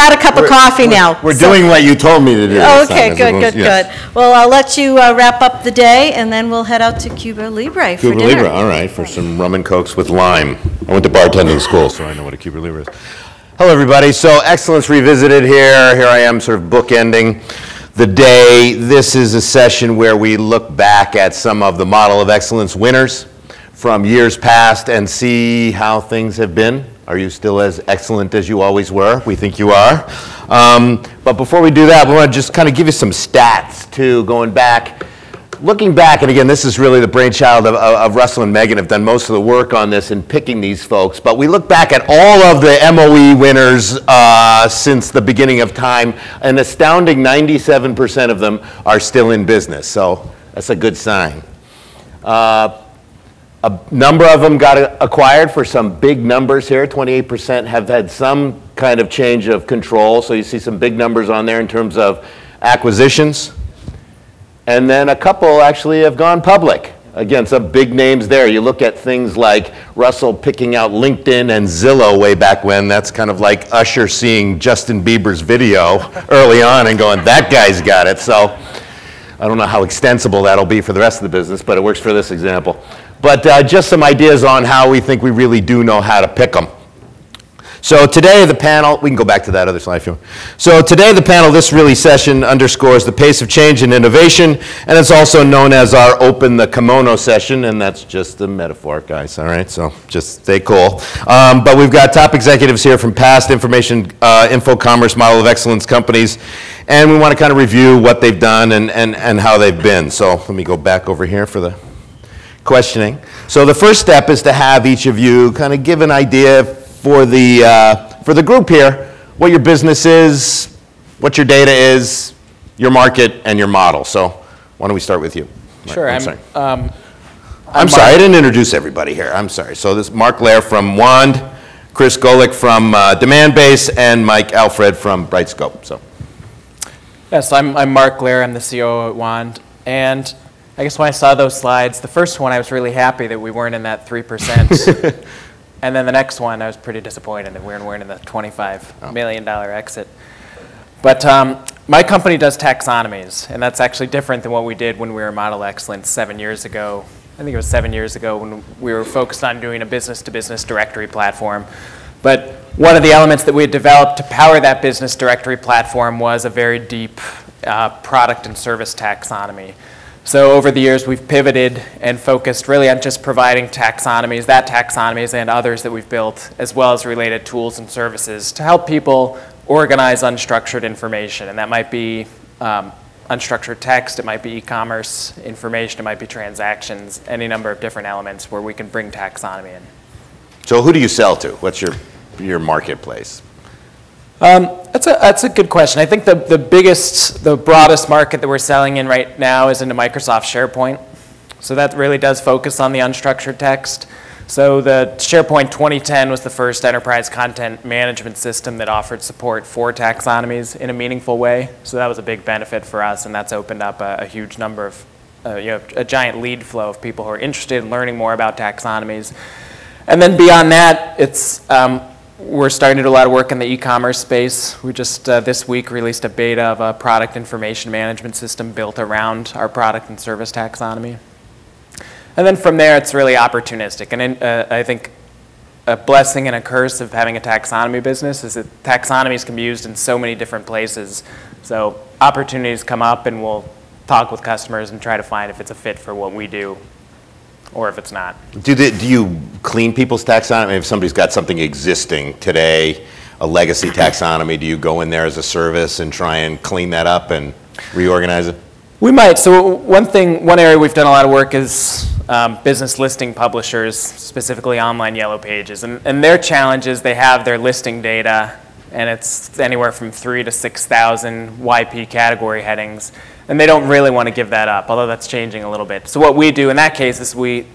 had a cup of coffee now. We're doing what you told me to do. this time, Okay, as good, opposed- good, yes. good. Well, I'll let you uh, wrap up the day, and then we'll head out to Cuba Libre for Cuba dinner. Libre, all right, for some rum and cokes with lime. I went to bartending school, so I know what a Cuba Libre is. Hello, everybody. So Excellence Revisited here. Here I am, sort of bookending the day. This is a session where we look back at some of the Model of Excellence winners from years past and see how things have been. Are you still as excellent as you always were? We think you are. Um, But before we do that, we want to just kind of give you some stats, too, going back looking back, and again, this is really the brainchild of, of Russell and Megan have done most of the work on this in picking these folks. But we look back at all of the MOE winners uh, since the beginning of time. An astounding 97% of them are still in business. So that's a good sign. Uh, a number of them got acquired for some big numbers here. 28% have had some kind of change of control. So you see some big numbers on there in terms of acquisitions. And then a couple actually have gone public. Again, some big names there. You look at things like Russell picking out LinkedIn and Zillow way back when. That's kind of like Usher seeing Justin Bieber's video early on and going, that guy's got it. So I don't know how extensible that'll be for the rest of the business, but it works for this example. But uh, just some ideas on how we think we really do know how to pick them. So today the panel, we can go back to that other slide if you want. So today the panel, this really session underscores the pace of change and innovation, and it's also known as our Open the Kimono session, and that's just a metaphor, guys, all right? So just stay cool. Um, but we've got top executives here from past information, uh, info commerce model of excellence companies, and we want to kind of review what they've done and, and, and how they've been. So let me go back over here for the questioning. So the first step is to have each of you kind of give an idea for the, uh, for the group here, what your business is, what your data is, your market, and your model. So why don't we start with you? Sure. I'm, sorry. um, I'm sorry, I didn't introduce everybody here. I'm sorry. So this is Mark Leher from Wand, Chris Golec from uh, Demandbase, and Mike Alfred from Brightscope. So yes, I'm, I'm Mark Leher. I'm the CEO at Wand. And I guess when I saw those slides, the first one I was really happy that we weren't in that 3%. and then the next one I was pretty disappointed that we weren't in the $25 million exit. But um, my company does taxonomies, and that's actually different than what we did when we were Model Excellence seven years ago. I think it was seven years ago when we were focused on doing a business-to-business directory platform. But one of the elements that we had developed to power that business directory platform was a very deep uh, product and service taxonomy. So over the years, we've pivoted and focused really on just providing taxonomies, that taxonomies and others that we've built, as well as related tools and services to help people organize unstructured information. And that might be um, unstructured text, it might be e-commerce information, it might be transactions, any number of different elements where we can bring taxonomy in. so who do you sell to? What's your, your marketplace? Um, that's a that's a good question. I think the the biggest, the broadest market that we're selling in right now is into Microsoft SharePoint. So that really does focus on the unstructured text. So the SharePoint 2010 was the first enterprise content management system that offered support for taxonomies in a meaningful way. So that was a big benefit for us, and that's opened up a, a huge number of, uh, you know, a giant lead flow of people who are interested in learning more about taxonomies. And then beyond that, it's um, we're starting to do a lot of work in the e-commerce space. We just uh, this week released a beta of a product information management system built around our product and service taxonomy. And then from there, it's really opportunistic. And in, uh, I think a blessing and a curse of having a taxonomy business is that taxonomies can be used in so many different places. So opportunities come up, and we'll talk with customers and try to find if it's a fit for what we do or if it's not. Do, the, do you clean people's taxonomy? If somebody's got something existing today, a legacy taxonomy, do you go in there as a service and try and clean that up and reorganize it? We might. So one thing, one area we've done a lot of work is um, business listing publishers, specifically online yellow pages. And, and their challenge is they have their listing data, and it's anywhere from three to 6,000 YP category headings. And they don't really want to give that up, although that's changing a little bit. So what we do in that case is we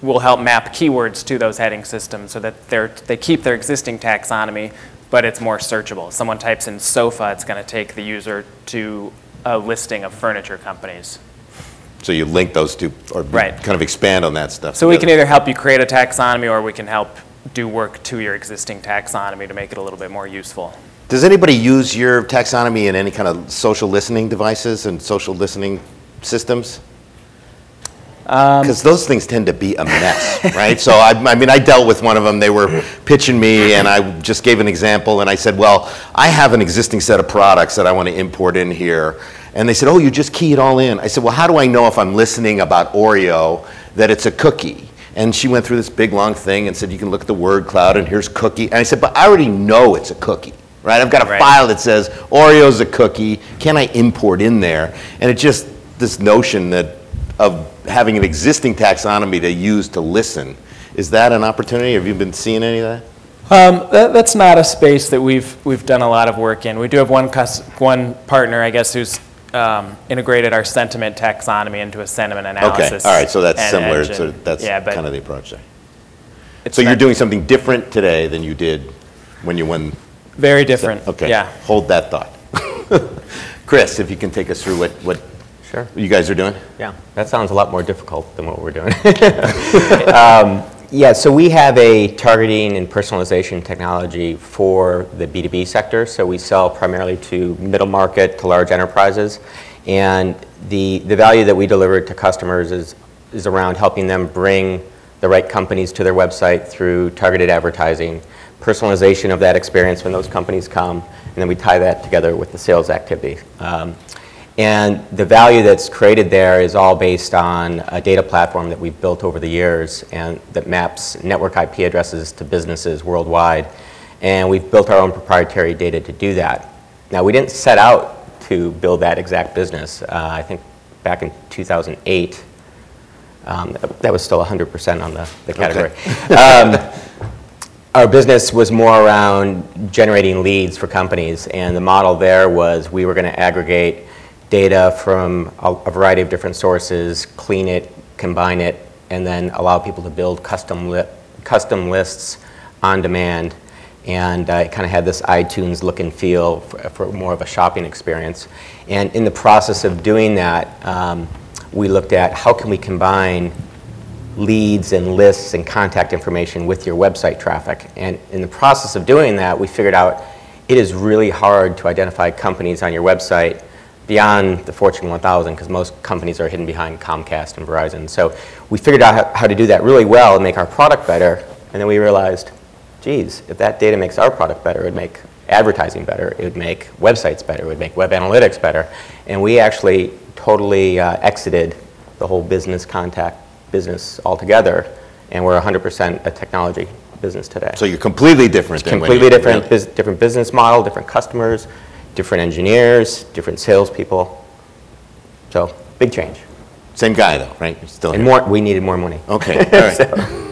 will help map keywords to those heading systems so that they're, they keep their existing taxonomy, but it's more searchable. Someone types in sofa, it's going to take the user to a listing of furniture companies. So you link those two, or Right. kind of expand on that stuff. So we can either help you create a taxonomy or we can help do work to your existing taxonomy to make it a little bit more useful. Does anybody use your taxonomy in any kind of social listening devices and social listening systems? Um, because those things tend to be a mess, right? So I, I mean, I dealt with one of them. They were pitching me, and I just gave an example, and I said, "Well, I have an existing set of products that I want to import in here." And they said, "Oh, you just key it all in." I said, "Well, how do I know if I'm listening about Oreo that it's a cookie?" And she went through this big long thing and said, "You can look at the word cloud, and here's cookie." And I said, "But I already know it's a cookie." Right? I've got a Right. file that says Oreo's a cookie. Can I import in there? And it just this notion that of having an existing taxonomy to use to listen. Is that an opportunity? Have you been seeing any of that? Um, that, that's not a space that we've, we've done a lot of work in. We do have one, cus- one partner, I guess, who's um, integrated our sentiment taxonomy into a sentiment analysis. Okay, analysis. all right, so that's similar, engine. so that's Yeah, kind of the approach there. So you're doing something different today than you did when you won? Very different. Okay, Yeah. hold that thought. Chris, if you can take us through what, what Sure. you guys are doing? Yeah, that sounds a lot more difficult than what we're doing. um, yeah, so we have a targeting and personalization technology for the B2B sector. So we sell primarily to middle market to large enterprises. And the, the value that we deliver to customers is, is around helping them bring the right companies to their website through targeted advertising, personalization of that experience when those companies come, and then we tie that together with the sales activity. Um, and the value that's created there is all based on a data platform that we've built over the years and that maps network IP addresses to businesses worldwide. And we've built our own proprietary data to do that. Now, we didn't set out to build that exact business. Uh, I think back in 2008, um, that was still 100% on the, the category. Um, our business was more around generating leads for companies, and the model there was we were going to aggregate data from a, a variety of different sources, clean it, combine it, and then allow people to build custom, li- custom lists on demand. And uh, it kind of had this iTunes look and feel for, for more of a shopping experience. And in the process of doing that, um, we looked at how can we combine leads and lists and contact information with your website traffic. And in the process of doing that, we figured out it is really hard to identify companies on your website beyond the Fortune 1000 because most companies are hidden behind Comcast and Verizon. So we figured out how, to do that really well and make our product better. And then we realized, geez, if that data makes our product better, it would make advertising better, it would make websites better, it would make web analytics better. And we actually totally uh, exited the whole business contact business altogether, and we're 100% a technology business today. So you're completely different than when Completely you- different, yeah. bus- different business model, different customers, different engineers, different salespeople. So, big change. Same guy though, right? You're still And here. more, we needed more money. Okay, all right.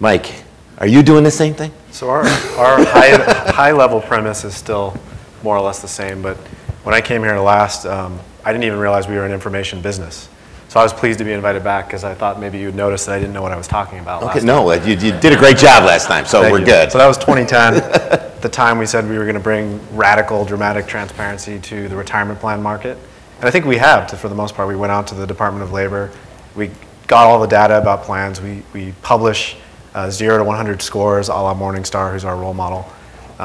Mike, are you doing the same thing? So our, our high, high-level premise is still more or less the same, but when I came here last, um, I didn't even realize we were an information business. So I was pleased to be invited back because I thought maybe you'd notice that I didn't know what I was talking about last Okay, no, you, you did a great job last time, so Thank we're you. good. So that was 2010. At the time, we said we were going to bring radical, dramatic transparency to the retirement plan market. And I think we have, to, for the most part. We went out to the Department of Labor. We got all the data about plans. We, we publish uh, 0 to 100 scores a la Morningstar, who's our role model.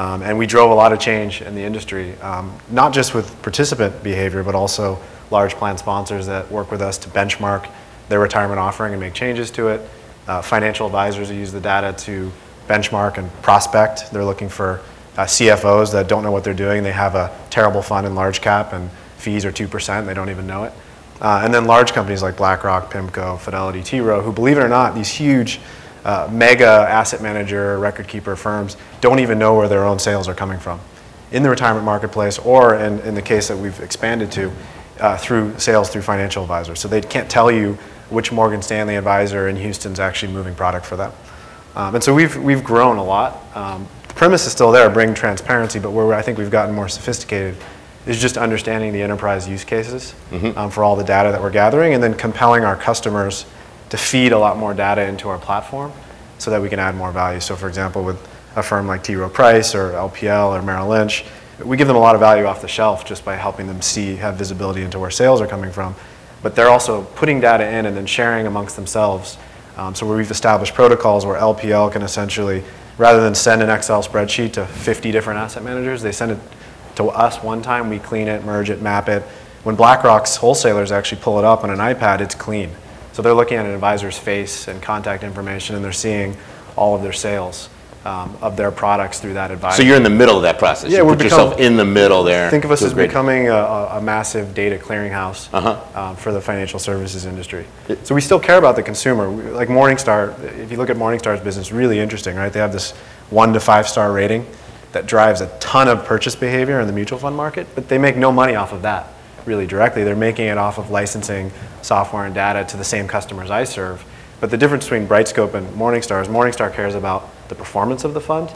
Um, and we drove a lot of change in the industry, um, not just with participant behavior, but also large plan sponsors that work with us to benchmark their retirement offering and make changes to it. Uh, financial advisors who use the data to benchmark and prospect. They're looking for uh, CFOs that don't know what they're doing. They have a terrible fund in large cap and fees are 2%. They don't even know it. Uh, and then large companies like BlackRock, PIMCO, Fidelity, T. Rowe, who believe it or not, these huge uh, mega asset manager, record keeper firms don't even know where their own sales are coming from in the retirement marketplace or in, in the case that we've expanded to uh, through sales through financial advisors. So they can't tell you which Morgan Stanley advisor in Houston's actually moving product for them. Um, and so we've, we've grown a lot. Um, the premise is still there, bring transparency, but where I think we've gotten more sophisticated is just understanding the enterprise use cases um, for all the data that we're gathering and then compelling our customers to feed a lot more data into our platform so that we can add more value. So for example, with a firm like T. Rowe Price or LPL or Merrill Lynch, we give them a lot of value off the shelf just by helping them see, have visibility into where sales are coming from. But they're also putting data in and then sharing amongst themselves. Um, so we've established protocols where LPL can essentially rather than send an Excel spreadsheet to 50 different asset managers, they send it to us one time, we clean it, merge it, map it. When BlackRock's wholesalers actually pull it up on an iPad, it's clean. So they're looking at an advisor's face and contact information, and they're seeing all of their sales um, of their products through that advisor. So you're in the middle of that process. Yeah, you we're put yourself become- in the middle there. Think of us as great- becoming a, a, massive data clearinghouse Uh-huh. um, for the financial services industry. So we still care about the consumer. We- Like Morningstar, if you look at Morningstar's business, really interesting, right? They have this one to five star rating that drives a ton of purchase behavior in the mutual fund market, but they make no money off of that really directly. They're making it off of licensing software and data to the same customers I serve. But the difference between Brightscope and Morningstar is Morningstar cares about the performance of the fund.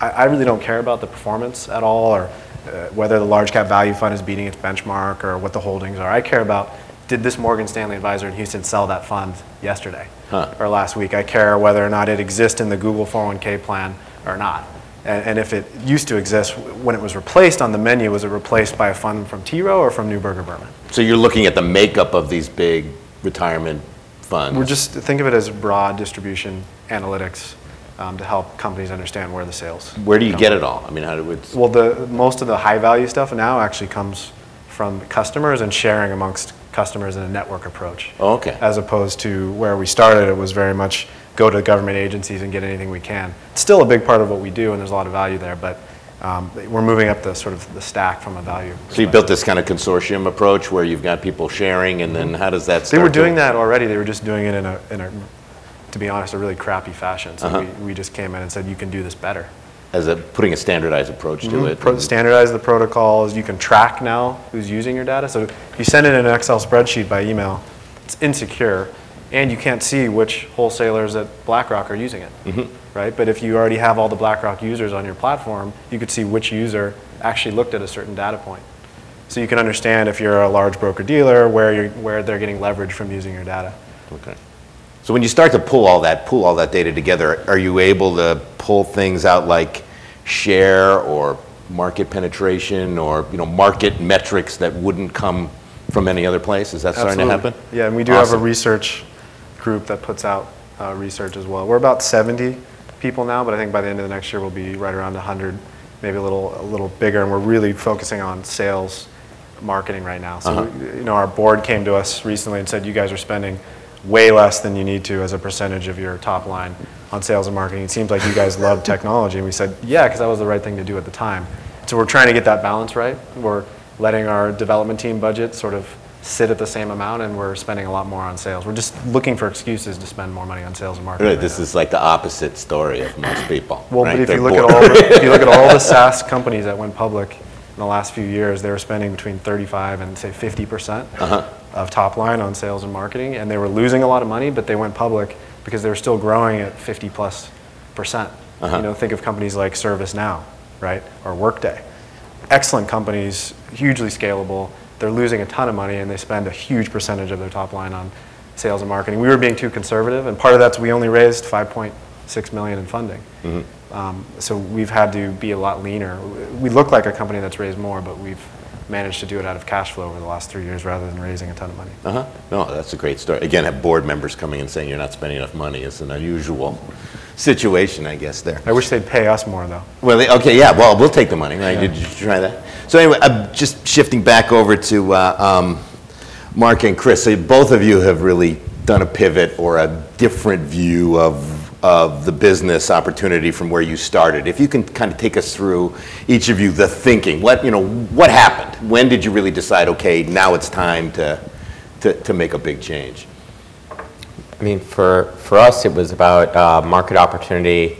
I, I really don't care about the performance at all or uh, whether the large cap value fund is beating its benchmark or what the holdings are. I care about did this Morgan Stanley advisor in Houston sell that fund yesterday Huh. or last week? I care whether or not it exists in the Google 401k plan or not. And, and if it used to exist, when it was replaced on the menu, was it replaced by a fund from T. Rowe or from Neuberger Berman? So you're looking at the makeup of these big retirement funds. We're just, think of it as broad distribution analytics um, to help companies understand where the sales. Where do you get from. it all? I mean, how do it? Well, the, most of the high value stuff now actually comes from customers and sharing amongst customers in a network approach. Oh, okay. As opposed to where we started, it was very much go to government agencies and get anything we can. It's still a big part of what we do and there's a lot of value there, but um, we're moving up the sort of the stack from a value. So you built this kind of consortium approach where you've got people sharing, and then how does that They start? were to- doing that already. They were just doing it in a, in a, to be honest, a really crappy fashion. So Uh-huh. we, we just came in and said, you can do this better. As a putting a standardized approach to it. Pro- standardize the protocols. You can track now who's using your data. So if you send it in an Excel spreadsheet by email, it's insecure, and you can't see which wholesalers at BlackRock are using it, Mm-hmm. right? But if you already have all the BlackRock users on your platform, you could see which user actually looked at a certain data point. So you can understand if you're a large broker dealer where you're, where they're getting leverage from using your data. Okay. So when you start to pull all that, pull all that data together, are you able to pull things out like share or market penetration or, you know, market metrics that wouldn't come from any other place? Is that starting to happen? Yeah, and we do have a research group that puts out uh, research as well. We're about 70 people now, but I think by the end of the next year we'll be right around 100, maybe a little a little bigger. And we're really focusing on sales, marketing right now. So Uh-huh. we- you know, our board came to us recently and said, you guys are spending way less than you need to as a percentage of your top line on sales and marketing. It seems like you guys love technology. And we said, yeah, because that was the right thing to do at the time. So we're trying to get that balance right. We're letting our development team budget sort of sit at the same amount, and we're spending a lot more on sales. We're just looking for excuses to spend more money on sales and marketing. Right, right this now. is like the opposite story of most people. Well, right? but if They're you look at all the, if you look at all the SaaS companies that went public in the last few years, they were spending between 35 and say 50 percent Uh-huh. of top line on sales and marketing, and they were losing a lot of money, but they went public because they were still growing at 50 plus percent. Uh-huh. You know, think of companies like ServiceNow, right, or Workday. Excellent companies, hugely scalable. They're losing a ton of money, and they spend a huge percentage of their top line on sales and marketing. We were being too conservative, and part of that's we only raised 5.6 million in funding. Um, so we've had to be a lot leaner. We look like a company that's raised more, but we've managed to do it out of cash flow over the last three years rather than raising a ton of money. Uh-huh. No, that's a great story. Again, have board members coming and saying you're not spending enough money is an unusual situation, I guess, there. I wish they'd pay us more, though. Well, they- okay, yeah, well, we'll take the money, right? Did you try that? So anyway, I'm just shifting back over to uh, um, Mark and Chris. So both of you have really done a pivot or a different view of, of the business opportunity from where you started. If you can kind of take us through, each of you, the thinking. What, you know, what happened? When did you really decide, okay, now it's time to, to, to make a big change? I mean, for, for us, it was about uh, market opportunity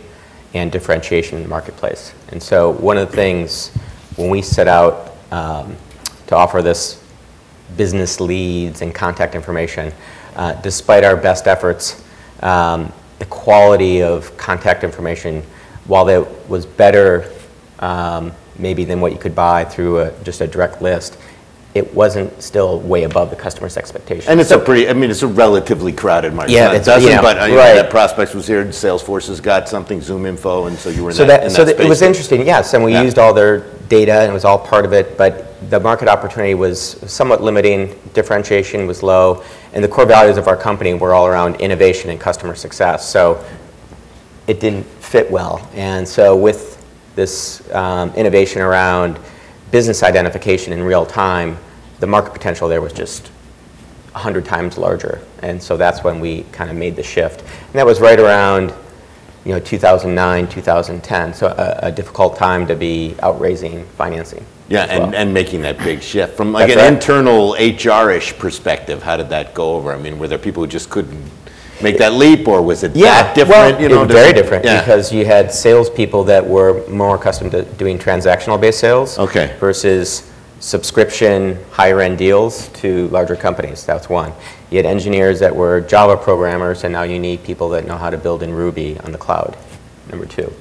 and differentiation in the marketplace. And so one of the things when we set out um, to offer this business leads and contact information, uh, despite our best efforts, um, the quality of contact information, while it was better um, maybe than what you could buy through a, just a direct list, it wasn't still way above the customer's expectations. And it's a pretty, I mean, it's a relatively crowded market. Yeah, It's doesn't, but uh, you know, right. that Prospects was here, Salesforce has got something, Zoom Info, and so you were in So that, that, so that that it was interesting, yes, and we Yeah. used all their data and it was all part of it, but the market opportunity was somewhat limiting, differentiation was low, and the core values of our company were all around innovation and customer success. So it didn't fit well. And so with this um, innovation around business identification in real time, the market potential there was just 100 times larger. And so that's when we kind of made the shift. And that was right around you know, 2009, 2010. So a, a difficult time to be out raising financing. Yeah, as well. and, and making that big shift. From like That's an right. internal HR-ish perspective, how did that go over? I mean, were there people who just couldn't make that leap, or was it that different? Well, you know, it was very different Yeah. because you had salespeople that were more accustomed to doing transactional-based sales. Okay. Versus subscription, higher-end deals to larger companies. That's one. You had engineers that were Java programmers, and now you need people that know how to build in Ruby on the cloud. Number two.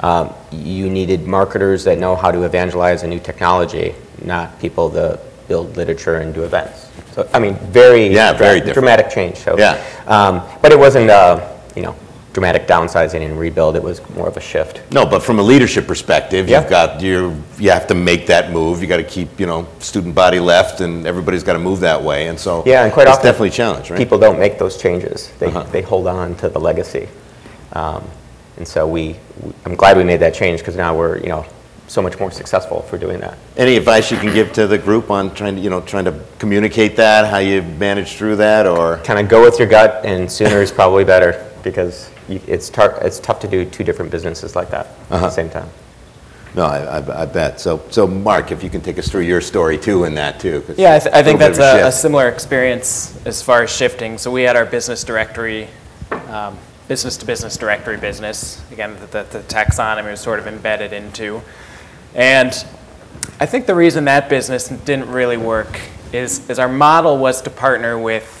Um, you needed marketers that know how to evangelize a new technology, not people that build literature and do events. So, I mean, very, Yeah, very different. dramatic change. So, Yeah. um, but it wasn't, uh, you know, dramatic downsizing and rebuild. It was more of a shift. No, but from a leadership perspective, Yeah. you've got, you you have to make that move. You got to keep, you know, student body left, and everybody's got to move that way, and so. Yeah, and quite it's often definitely a challenge, right? People don't make those changes. They, Uh-huh. they hold on to the legacy. Um, and so we, we- I'm glad we made that change because now we're, you know, so much more successful for doing that. Any advice you can give to the group on trying to, you know, trying to communicate that, how you manage through that, or? Kind of go with your gut, and sooner is probably better because you, it's, tar- it's tough to do two different businesses like that at Uh-huh. the same time. No, I, I- I bet. So, so Mark, if you can take us through your story too in that too. Yeah, I, th- I think little that's of a, a similar experience as far as shifting. So we had our business directory, um, business to business directory business, again, that the, the taxonomy was sort of embedded into. And I think the reason that business didn't really work is, is our model was to partner with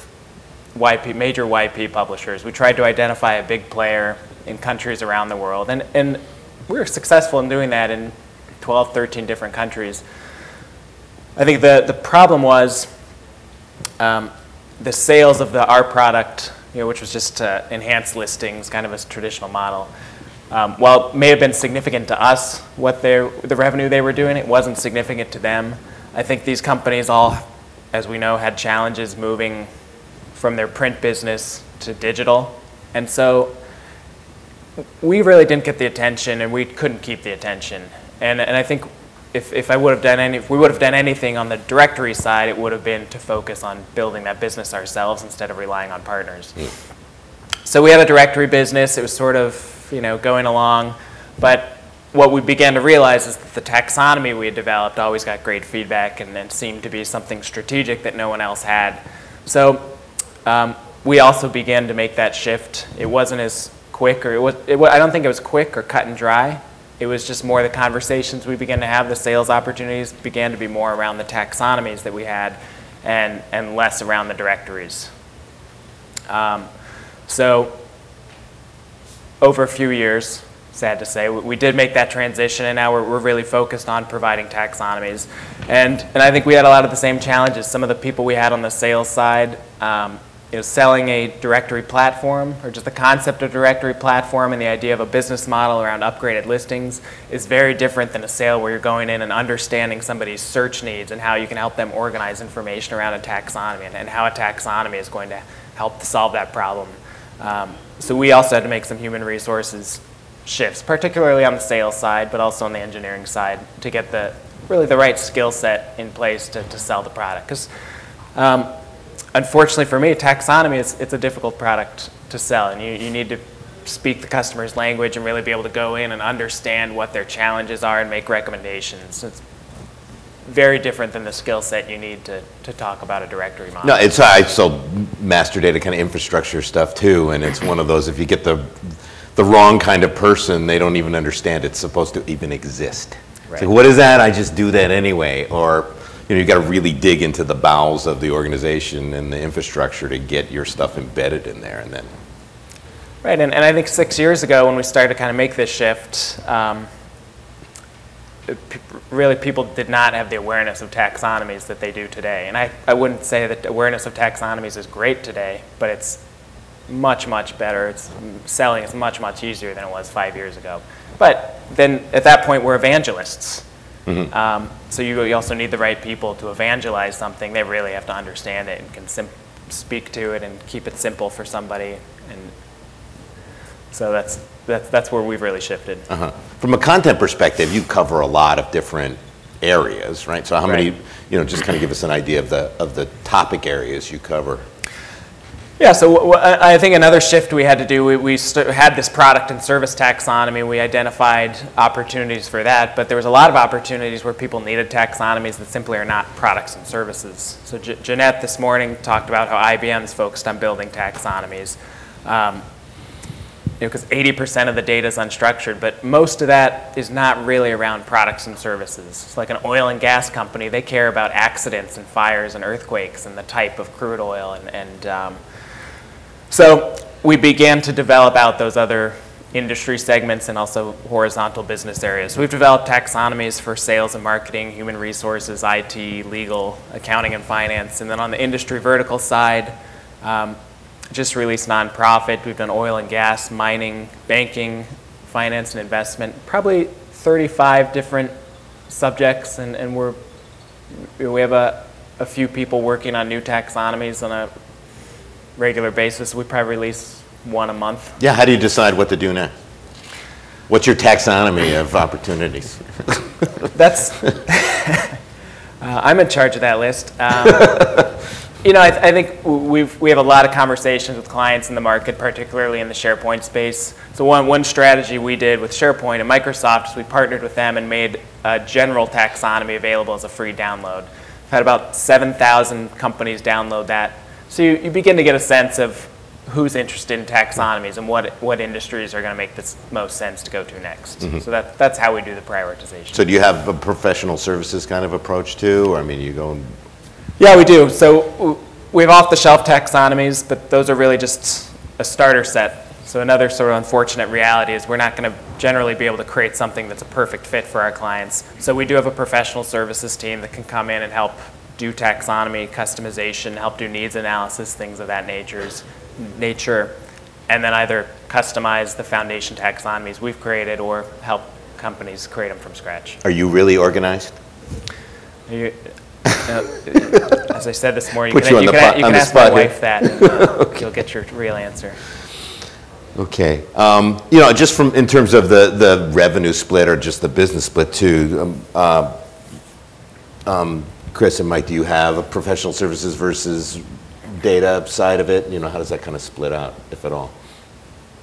YP, major YP publishers. We tried to identify a big player in countries around the world. And, and we were successful in doing that in 12, 13 different countries. I think the, the problem was um, the sales of the our product, you know, which was just to enhance listings, kind of a traditional model. Um, while it may have been significant to us what the revenue they were doing, it wasn't significant to them. I think these companies all, as we know, had challenges moving from their print business to digital, and so we really didn't get the attention, and we couldn't keep the attention. And, and I think if, if I would have done any, if we would have done anything on the directory side, it would have been to focus on building that business ourselves instead of relying on partners. Hmm. So we had a directory business. It was sort of, you know, going along, but what we began to realize is that the taxonomy we had developed always got great feedback and then seemed to be something strategic that no one else had. So um, we also began to make that shift. It wasn't as quick, or it was, it, I don't think it was quick or cut and dry. It was just more the conversations we began to have, the sales opportunities began to be more around the taxonomies that we had and, and less around the directories. Um, so over a few years, sad to say, we, we did make that transition, and now we're, we're really focused on providing taxonomies. And, and I think we had a lot of the same challenges. Some of the people we had on the sales side, um, you know, selling a directory platform, or just the concept of directory platform and the idea of a business model around upgraded listings is very different than a sale where you're going in and understanding somebody's search needs and how you can help them organize information around a taxonomy and, and how a taxonomy is going to help solve that problem. Um, so we also had to make some human resources shifts, particularly on the sales side, but also on the engineering side, to get the really the right skill set in place to, to sell the product. Because um, unfortunately for me, taxonomy is it's a difficult product to sell, and you, you need to speak the customer's language and really be able to go in and understand what their challenges are and make recommendations. It's very different than the skill set you need to, to talk about a directory model. No, it's, I sell master data kind of infrastructure stuff too, and it's one of those, if you get the, the wrong kind of person, they don't even understand it's supposed to even exist. It's like, what is that? I just do that anyway. Or, you know, you've got to really dig into the bowels of the organization and the infrastructure to get your stuff embedded in there, and then, Right, and, and I think six years ago when we started to kind of make this shift, um, really people did not have the awareness of taxonomies that they do today. And I, I wouldn't say that awareness of taxonomies is great today, but it's much, much better. It's selling is much, much easier than it was five years ago. But then at that point, we're evangelists. Um, so you, you also need the right people to evangelize something. They really have to understand it and can sim- speak to it and keep it simple for somebody. And So that's, that's, that's where we've really shifted. Uh-huh. From a content perspective, you cover a lot of different areas, right? So how many, you know, just kind of give us an idea of the, of the topic areas you cover. Yeah, so I think another shift we had to do, we, we had this product and service taxonomy, we identified opportunities for that, but there was a lot of opportunities where people needed taxonomies that simply are not products and services. So J- Jeanette this morning talked about how IBM is focused on building taxonomies. Um, because 80% of the data is unstructured, but most of that is not really around products and services. It's like an oil and gas company, they care about accidents and fires and earthquakes and the type of crude oil. And, and um, so we began to develop out those other industry segments and also horizontal business areas. We've developed taxonomies for sales and marketing, human resources, IT, legal, accounting and finance. And then on the industry vertical side, um, just released nonprofit. We've done oil and gas, mining, banking, finance and investment. Probably 35 different subjects, and, and we're we have a, a few people working on new taxonomies on a regular basis. We probably release one a month. Yeah, how do you decide what to do next? What's your taxonomy of opportunities? That's uh, I'm in charge of that list. Um, you know, I, th- I think we've we have a lot of conversations with clients in the market, particularly in the SharePoint space. So one one strategy we did with SharePoint and Microsoft is we partnered with them and made a general taxonomy available as a free download. We've had about 7,000 companies download that. So you, you begin to get a sense of who's interested in taxonomies and what what industries are going to make the most sense to go to next. Mm-hmm. So that that's how we do the prioritization. So do you have a professional services kind of approach too? Or I mean, you go and Yeah, we do. So we have off-the-shelf taxonomies, but those are really just a starter set. So another sort of unfortunate reality is we're not going to generally be able to create something that's a perfect fit for our clients. So we do have a professional services team that can come in and help do taxonomy, customization, help do needs analysis, things of that nature's nature, and then either customize the foundation taxonomies we've created or help companies create them from scratch. are you really organized? You- uh, As I said this morning, you can, you you can, you can ask my here. wife that, and uh, you'll get your real answer. Okay. Um, You know, just from, in terms of the, the revenue split or just the business split too, um, uh, um, Chris and Mike, do you have a professional services versus data side of it? You know, how does that kind of split out, if at all?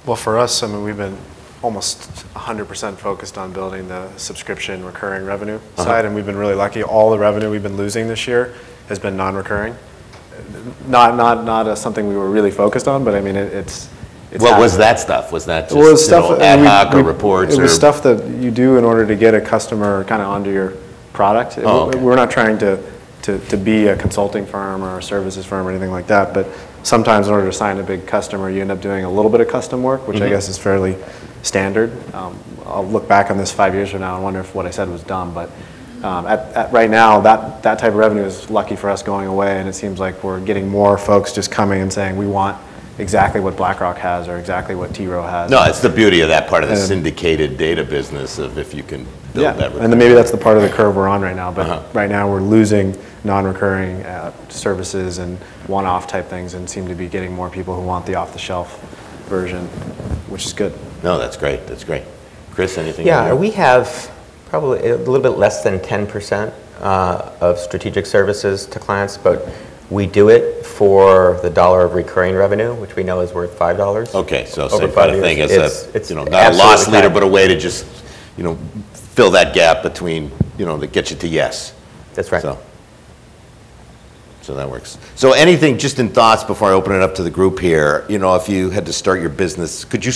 Well, for us, I mean, we've been almost 100% focused on building the subscription recurring revenue side, and we've been really lucky. All the revenue we've been losing this year has been non-recurring. Not, not, not uh, something we were really focused on, but I mean, it- it's. it's What was that stuff? Was that Well, it was just, stuff. know, ad we- hoc or reports It was or? stuff that you do in order to get a customer kind of onto your product. Oh, okay. We're not trying to, to, to be a consulting firm or a services firm or anything like that, but sometimes in order to sign a big customer, you end up doing a little bit of custom work, which I Mm-hmm. guess is fairly standard. Um, I'll look back on this five years from now and wonder if what I said was dumb, but um, at, at, right now, that, that type of revenue is lucky for us going away, and it seems like we're getting more folks just coming and saying, we want exactly what BlackRock has or exactly what T Rowe has. No, it's the beauty of that part of the And- syndicated data business of if you can build Yeah, that. and then maybe that's the part of the curve we're on right now, Uh-huh. but right now, we're losing non-recurring uh, services and one-off type things and seem to be getting more people who want the off-the-shelf version, which is good. No, that's great, that's great. Chris, anything? Yeah, we have probably a little bit less than 10% uh, of strategic services to clients, but we do it for the dollar of recurring revenue, which we know is worth $5. Okay, so same five kind of thing as It's- a, it's you know, not a loss leader, but a way to just, you know, fill that gap between, you know, that gets you to yes. That's right. So, so that works. So anything, just in thoughts before I open it up to the group here, you know, if you had to start your business, could you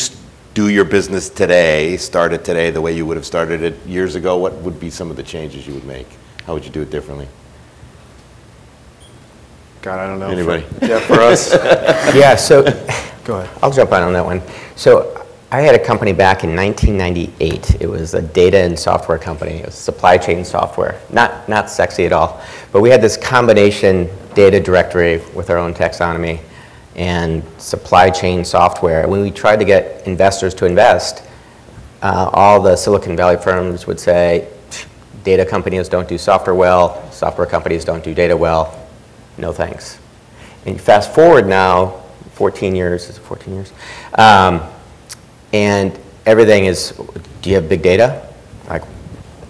do your business today, start it today the way you would have started it years ago? What would be some of the changes you would make? How would you do it differently? God, I don't know. Anybody? Yeah, for us, Yeah, so go ahead. I'll jump on on that one. So I had a company back in 1998. It was a data and software company. It was supply chain software. Not, not sexy at all. But we had this combination data directory with our own taxonomy and supply chain software. When we tried to get investors to invest, uh, all the Silicon Valley firms would say, data companies don't do software well, software companies don't do data well, no thanks. And you fast forward now, 14 years, is it 14 years? Um, and everything is, do you have big data? Like,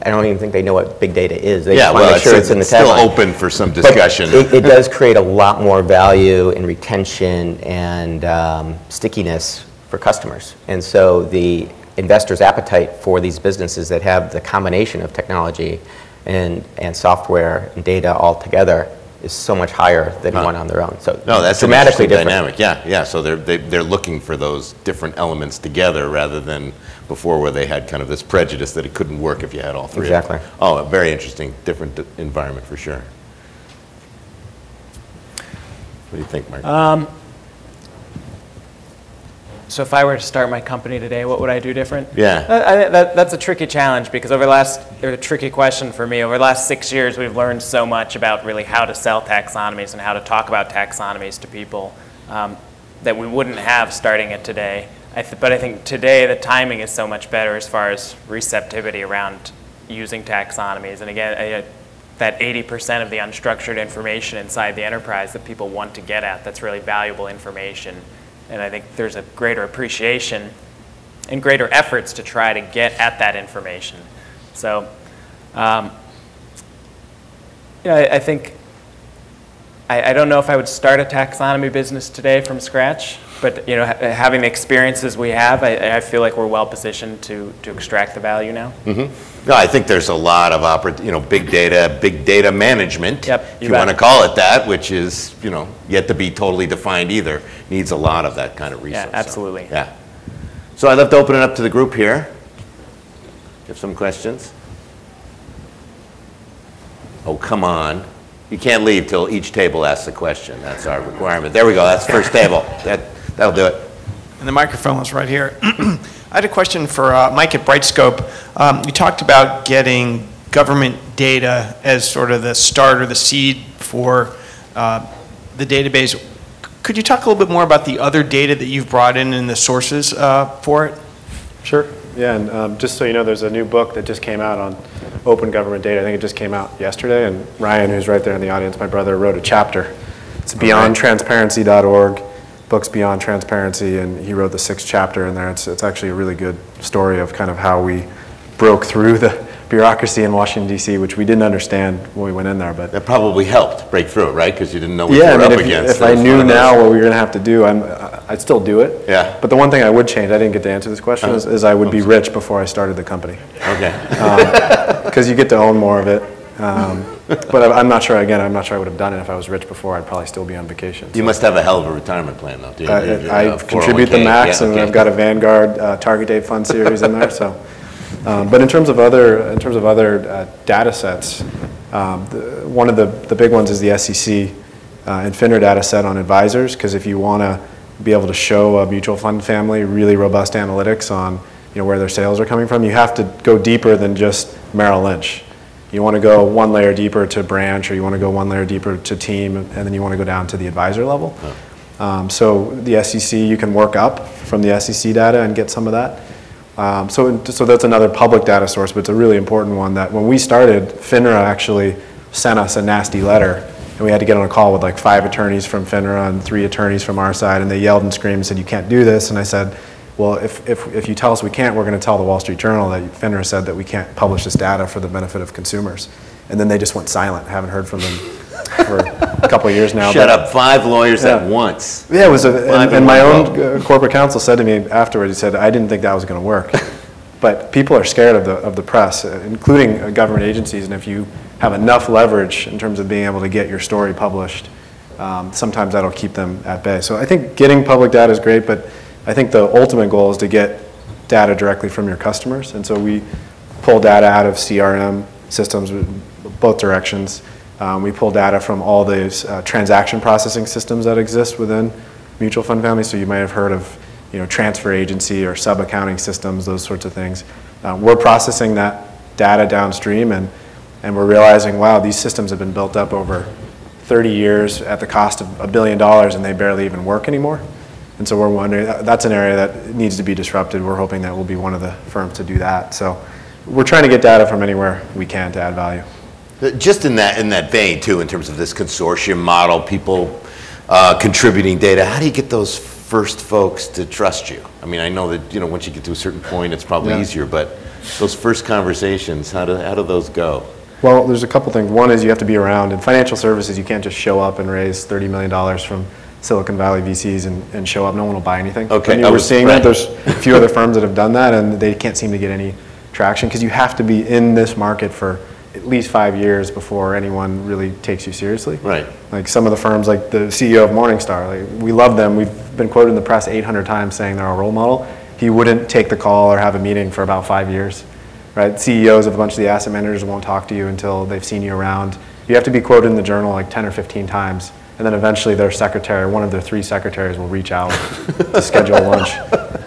I don't even think they know what big data is. They Yeah, just want to well, make sure it's it's in the it's still open for some discussion. It, it does create a lot more value and retention and um, stickiness for customers. And so the investor's appetite for these businesses that have the combination of technology and, and software and data all together is so much higher than Huh. one on their own. So No, that's an dramatically different. dynamic. Yeah, yeah. So they're they, they're looking for those different elements together rather than before where they had kind of this prejudice that it couldn't work if you had all three. Exactly. Oh, a very interesting, different environment for sure. What do you think, Mark? Um, So if I were to start my company today, what would I do different? Yeah. Uh, I, that, that's a tricky challenge because over the last, or a tricky question for me, over the last six years, we've learned so much about really how to sell taxonomies and how to talk about taxonomies to people um, that we wouldn't have starting it today. I th- but I think today the timing is so much better as far as receptivity around using taxonomies. And again, I, that 80% of the unstructured information inside the enterprise that people want to get at, that's really valuable information. And I think there's a greater appreciation and greater efforts to try to get at that information. So, um, you know, I, I think, I, I don't know if I would start a taxonomy business today from scratch, but, you know, ha- having the experiences we have, I, I feel like we're well positioned to, to extract the value now. Mm-hmm. No, I think there's a lot of oppor- you know, big data, big data management. Yep, If you you want to call it that, which is, you know, yet to be totally defined either, needs a lot of that kind of resource. so, absolutely. Yeah. So I'd love to open it up to the group here. Have some questions? Oh, come on. You can't leave till each table asks a question. That's our requirement. There we go, that's first table. That, that'll do it. And the microphone is right here. I had a question for uh, Mike at Brightscope. Um, You talked about getting government data as sort of the start or the seed for uh, the database. Could you talk a little bit more about the other data that you've brought in and the sources uh, for it? Sure. Yeah, and um, just so you know, there's a new book that just came out on open government data. I think it just came out yesterday, and Ryan, who's right there in the audience, my brother, wrote a chapter. It's beyondtransparency.org, Books Beyond Transparency, and he wrote the sixth chapter in there. It's, it's actually a really good story of kind of how we broke through the bureaucracy in Washington, D.C., which we didn't understand when we went in there, but That probably helped break through right? Because you didn't know what yeah, you I were mean, up if, against. if I knew now what we were going to have to do, I'm, I'd still do it. Yeah. But the one thing I would change, I didn't get to answer this question, is, is I would be rich before I started the company. Okay. Because you get to own more of it. Um, but I'm not sure, again, I'm not sure I would have done it if I was rich before. I'd probably still be on vacation. You must have a hell of a retirement plan, though, do you? You- I, I contribute the max, yeah, and okay. I've got a Vanguard uh, Target Date Fund series in there. So, um, but in terms of other in terms of other uh, data sets, um, the, one of the, the big ones is the SEC uh, data set on advisors. Because if you want to be able to show a mutual fund family really robust analytics on you know where their sales are coming from, you have to go deeper than just Merrill Lynch. You want to go one layer deeper to branch, or you want to go one layer deeper to team, and then you want to go down to the advisor level. Um, so the SEC, you can work up from the SEC data and get some of that. Um, so, so that's another public data source, but it's a really important one that when we started, FINRA actually sent us a nasty letter, and we had to get on a call with like five attorneys from FINRA and three attorneys from our side, and they yelled and screamed and said, you can't do this. And I said, well, if, if, if you tell us we can't, we're going to tell the Wall Street Journal that FINRA said that we can't publish this data for the benefit of consumers. And then they just went silent. haven't heard from them for a couple of years now. Shut but- up, five lawyers at once. yeah, it was, a, and, and my own vote. uh, corporate counsel said to me afterwards, he said, I didn't think that was going to work. But people are scared of the, of the press, including uh, government agencies, and if you have enough leverage in terms of being able to get your story published, um, sometimes that'll keep them at bay. So I think getting public data is great, but I think the ultimate goal is to get data directly from your customers. And so we pull data out of CRM systems, both directions. Um, we pull data from all these uh, transaction processing systems that exist within mutual fund families. So you might have heard of, you know, transfer agency or sub-accounting systems, those sorts of things. Uh, we're processing that data downstream, and and we're realizing, wow, these systems have been built up over 30 years at the cost of a billion dollars, and they barely even work anymore. And so we're wondering, that's an area that needs to be disrupted. We're hoping that we'll be one of the firms to do that. So we're trying to get data from anywhere we can to add value. Uh, Just in that, in that vein, too, in terms of this consortium model, people uh, contributing data, how do you get those first folks to trust you? I mean, I know that, you know, once you get to a certain point, it's probably Yeah. easier, but those first conversations, how do, how do those go? Well, there's a couple things. One is you have to be around. In financial services, you can't just show up and raise $30 million from Silicon Valley VCs and, and show up. No one will buy anything. Okay, And I you were was- seeing right. that. There's a few other firms that have done that, and they can't seem to get any traction because you have to be in this market for at least five years before anyone really takes you seriously. Right. Like some of the firms, like the CEO of Morningstar, like we love them. We've been quoted in the press 800 times saying they're our role model. He wouldn't take the call or have a meeting for about five years. Right? CEOs of a bunch of the asset managers won't talk to you until they've seen you around. You have to be quoted in the journal like 10 or 15 times, and then eventually their secretary, one of their three secretaries, will reach out to schedule lunch.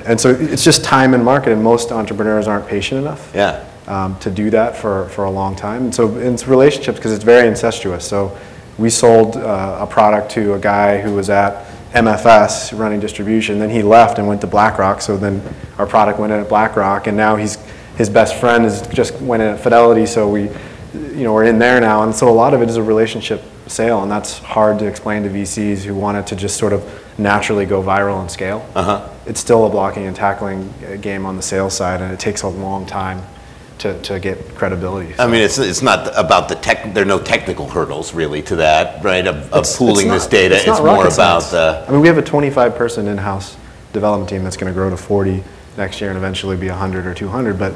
And so it's just time and market, and most entrepreneurs aren't patient enough Yeah. um, to do that for, for a long time. And so it's relationships because it's very incestuous. So we sold uh, a product to a guy who was at MFS running distribution. Then he left and went to BlackRock. So then our product went in at BlackRock, and now he's his best friend is just went in at Fidelity. So we, you know, we're in there now. And so a lot of it is a relationship sale, and that's hard to explain to VCs who want it to just sort of naturally go viral and scale. Uh-huh. It's still a blocking and tackling uh, game on the sales side, and it takes a long time to, to get credibility. I mean, it's, it's not about the tech, there are no technical hurdles really to that, right, of, of It's- pooling it's this data. It's not more about the, I mean, we have a 25-person in-house development team that's going to grow to 40 next year and eventually be 100 or 200. But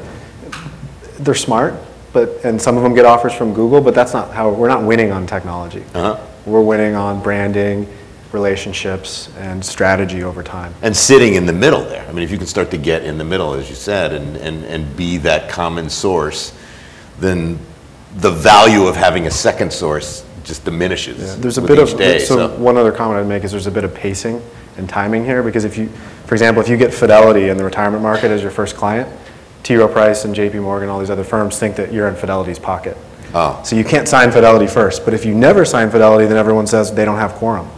they're smart, but and some of them get offers from Google. But that's not how we're not winning on technology. Uh-huh. We're winning on branding, relationships, and strategy over time. and sitting in the middle there. I mean, if you can start to get in the middle, as you said, and, and, and be that common source, then the value of having a second source just diminishes Yeah, There's a bit of, day. so one other comment I'd make is there's a bit of pacing and timing here, because if you, for example, if you get Fidelity in the retirement market as your first client, T. Rowe Price and JP Morgan, all these other firms think that you're in Fidelity's pocket. Oh. So you can't sign Fidelity first, but if you never sign Fidelity, then everyone says they don't have quorum.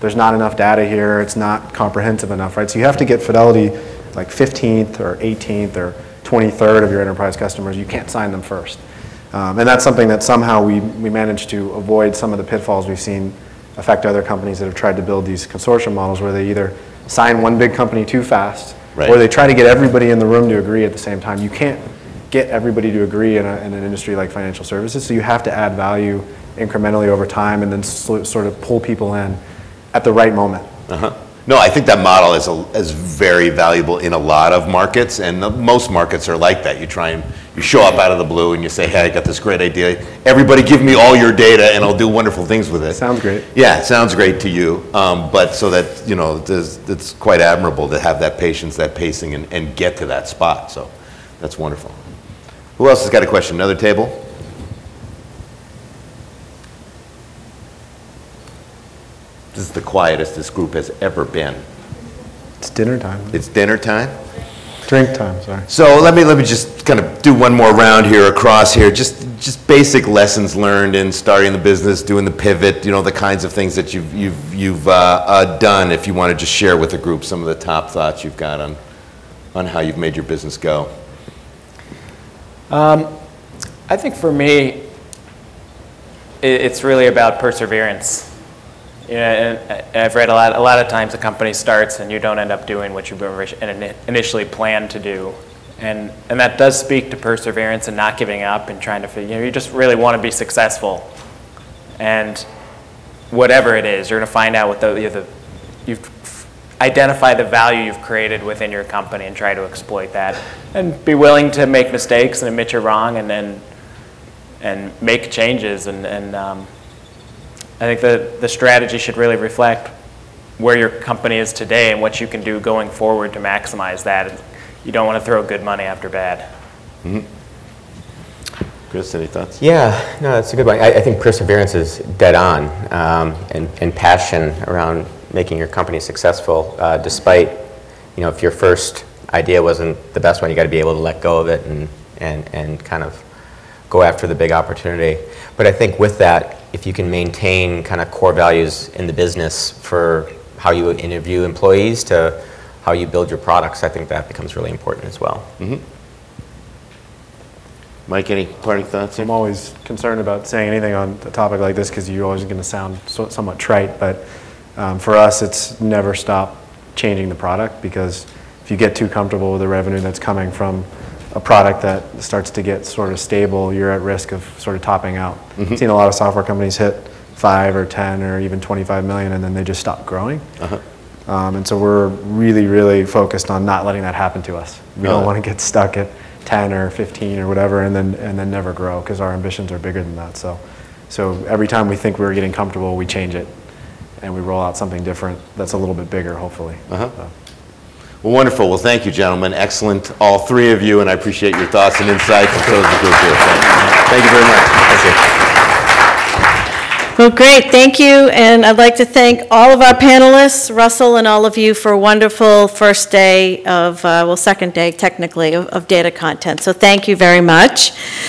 There's not enough data here, it's not comprehensive enough, right? So you have to get Fidelity like 15th or 18th or 23rd of your enterprise customers, you can't sign them first. Um, And that's something that somehow we, we managed to avoid some of the pitfalls we've seen affect other companies that have tried to build these consortium models where they either sign one big company too fast, Right. or they try to get everybody in the room to agree at the same time. You can't get everybody to agree in, a, in an industry like financial services, so you have to add value incrementally over time and then sort of pull people in at the right moment. Uh-huh. No, I think that model is, a, is very valuable in a lot of markets, and the, most markets are like that. You try and you show up out of the blue and you say, "Hey, I got this great idea. Everybody, give me all your data, and I'll do wonderful things with it." Sounds great. Yeah, it sounds great to you, um, but so that you know, it's quite admirable to have that patience, that pacing, and, and get to that spot. So, that's wonderful. Who else has got a question? Another table? This is the quietest this group has ever been. It's dinner time, It's dinner time. drink time, sorry. So let me let me just kind of do one more round here across here. Just just basic lessons learned in starting the business, doing the pivot. You know the kinds of things that you've you've you've uh, uh, done. If you want to just share with the group some of the top thoughts you've got on on how you've made your business go. I think for me, it's really about perseverance. Know, and and I've read a lot. A lot of times, a company starts and you don't end up doing what you initially planned to do, and and that does speak to perseverance and not giving up and trying to. You know, you just really want to be successful, and whatever it is, you're going to find out what the, you the you've identify the value you've created within your company and try to exploit that, and be willing to make mistakes and admit you're wrong, and then and make changes. And, and um, I think the, the strategy should really reflect where your company is today and what you can do going forward to maximize that. You don't want to throw good money after bad. Chris, any thoughts? Yeah, no, that's a good one. I, I think perseverance is dead on, um, and, and passion around making your company successful, uh, despite, you know, if your first idea wasn't the best one, you got to be able to let go of it and, and, and kind of go after the big opportunity. But I think with that, if you can maintain kind of core values in the business for how you interview employees to how you build your products, I think that becomes really important as well. Mike, any parting thoughts? Here? I'm always concerned about saying anything on a topic like this because you're always going to sound so, somewhat trite. But um, for us, it's never stop changing the product because if you get too comfortable with the revenue that's coming from a product that starts to get sort of stable, you're at risk of sort of topping out. Seen a lot of software companies hit five or 10 or even 25 million and then they just stop growing. Um, and so we're really, really focused on not letting that happen to us. We don't Uh. want to get stuck at 10 or 15 or whatever and then, and then never grow because our ambitions are bigger than that. So, so every time we think we're getting comfortable, we change it and we roll out something different that's a little bit bigger, hopefully. Uh-huh. So. Well, wonderful. Well, thank you, gentlemen. Excellent, all three of you, and I appreciate your thoughts and insights, and so the group here. Thank you. Thank you very much. Thank you. Well, great, thank you, and I'd like to thank all of our panelists, Russell and all of you, for a wonderful first day of, uh, well, second day technically, of of data content. So thank you very much.